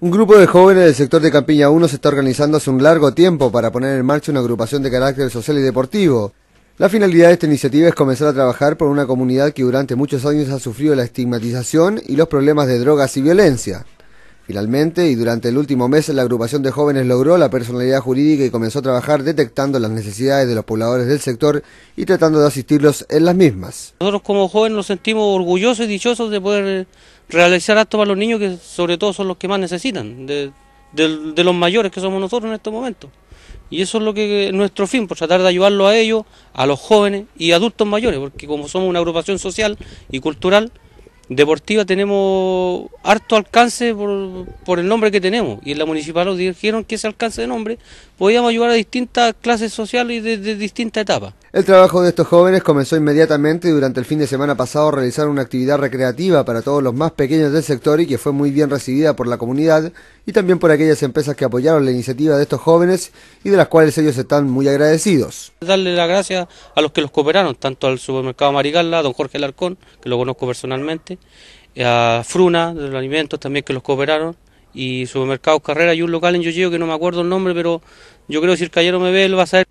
Un grupo de jóvenes del sector de Campiña 1 se está organizando hace un largo tiempo para poner en marcha una agrupación de carácter social y deportivo. La finalidad de esta iniciativa es comenzar a trabajar por una comunidad que durante muchos años ha sufrido la estigmatización y los problemas de drogas y violencia. Finalmente, y durante el último mes, la agrupación de jóvenes logró la personalidad jurídica y comenzó a trabajar detectando las necesidades de los pobladores del sector y tratando de asistirlos en las mismas. Nosotros como jóvenes nos sentimos orgullosos y dichosos de poder realizar actos para los niños que sobre todo son los que más necesitan, de, los mayores que somos nosotros en estos momentos. Y eso es lo que nuestro fin, por tratar de ayudarlo a ellos, a los jóvenes y adultos mayores, porque como somos una agrupación social y cultural, deportiva tenemos harto alcance por, el nombre que tenemos y en la municipal nos dijeron que ese alcance de nombre podíamos ayudar a distintas clases sociales y de, distintas etapas. El trabajo de estos jóvenes comenzó inmediatamente y durante el fin de semana pasado realizaron una actividad recreativa para todos los más pequeños del sector y que fue muy bien recibida por la comunidad y también por aquellas empresas que apoyaron la iniciativa de estos jóvenes y de las cuales ellos están muy agradecidos. Darle las gracias a los que los cooperaron, tanto al supermercado Marigalla, a don Jorge Larcón, que lo conozco personalmente, a Fruna de los alimentos también que los cooperaron y Supermercados Carrera y un local en Yoyeo que no me acuerdo el nombre, pero yo creo que si el callero me ve, él va a saber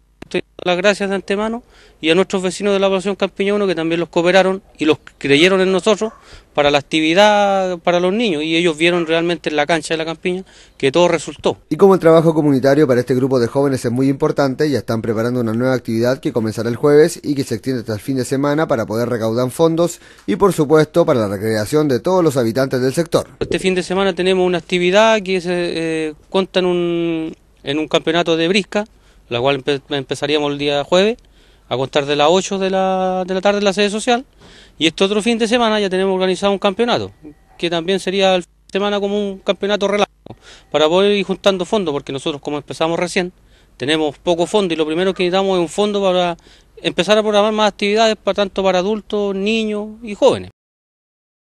las gracias de antemano y a nuestros vecinos de la población Campiña 1 que también los cooperaron y los creyeron en nosotros para la actividad para los niños y ellos vieron realmente en la cancha de la campiña que todo resultó. Y como el trabajo comunitario para este grupo de jóvenes es muy importante, ya están preparando una nueva actividad que comenzará el jueves y que se extiende hasta el fin de semana para poder recaudar fondos y por supuesto para la recreación de todos los habitantes del sector. Este fin de semana tenemos una actividad que se eh, cuenta en un, en un campeonato de brisca, la cual empezaríamos el día jueves a contar de las 8 de la, de la tarde en la sede social. Y este otro fin de semana ya tenemos organizado un campeonato, que también sería el fin de semana como un campeonato relajo, para poder ir juntando fondos, porque nosotros como empezamos recién, tenemos poco fondo y lo primero que necesitamos es un fondo para empezar a programar más actividades para tanto para adultos, niños y jóvenes.